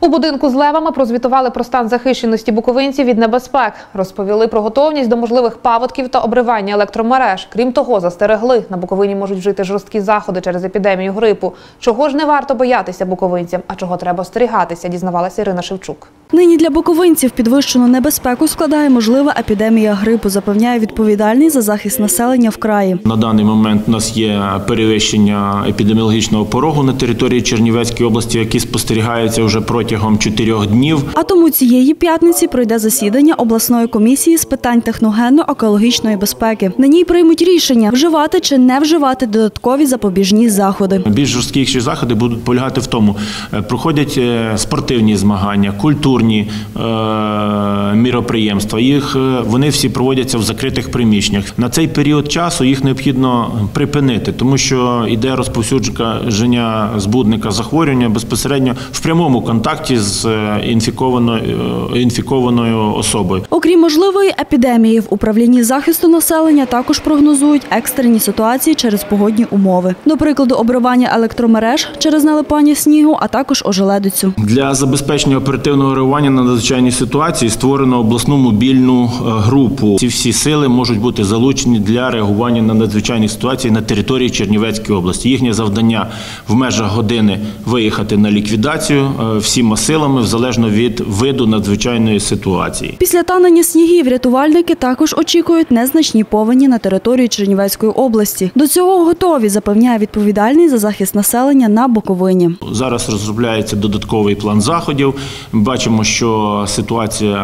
У будинку з левами прозвітували про стан захищеності буковинців від небезпек. Розповіли про готовність до можливих паводків та обривання електромереж. Крім того, застерегли на Буковині можуть вжити жорсткі заходи через епідемію грипу. Чого ж не варто боятися буковинцям, а чого треба остерігатися, дізнавалася Ірина Шевчук. Нині для буковинців підвищену небезпеку складає можлива епідемія грипу, запевняє відповідальний за захист населення в краї. На даний момент у нас є перевищення епідеміологічного порогу на території Чернівецької області, які спостерігаються вже протягом чотирьох днів. А тому цієї п'ятниці пройде засідання обласної комісії з питань техногенно-екологічної безпеки. На ній приймуть рішення вживати чи не вживати додаткові запобіжні заходи. Більш жорсткіші заходи будуть полягати в тому, е, проходять е, спортивні змагання, культурні е, міроприємства. Їх е, вони всі проводяться в закритих приміщеннях. На цей період часу їх необхідно припинити, тому що йде розповсюдження збудника захворювання безпосередньо в прямому контакті з е, інфікованою, е, інфікованою особою. Окрім можливої епідемії, в управлінні захисту населення також прогнозують екстрені ситуації через погодні умови. До прикладу, обривання електромереж через налипання снігу, а також ожеледицю. Для забезпечення оперативного реагування на надзвичайні ситуації створено обласну мобільну е, групу. Ці всі сили можуть бути залучені для реагування на надзвичайні ситуації на території Чернівецької області. Їхнє завдання в межах години виїхати на ліквідацію е, всіма силами, залежно від виду надзвичайної ситуації. Після танення снігів рятувальники також очікують незначні повені на території Чернівецької області. До цього готові, запевняє відповідальний за захист населення на Буковині. Зараз розробляється додатковий план заходів. Бачимо, що ситуація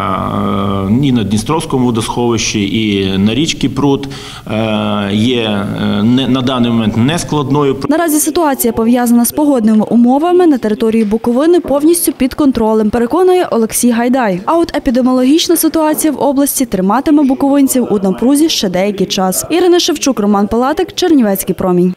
е, і на Дністровському водосховищі, і на річці Прут е, є е, на даний момент нескладною. Наразі ситуація пов'язана з погодними умовами на території Буковини повністю під контролем, переконує Олексій Гайдай. А от епідеміологічна ситуація в області триматиме буковинців у напрузі ще деякий час. Ірина Шевчук, Роман Палатик, Чернівецький промінь.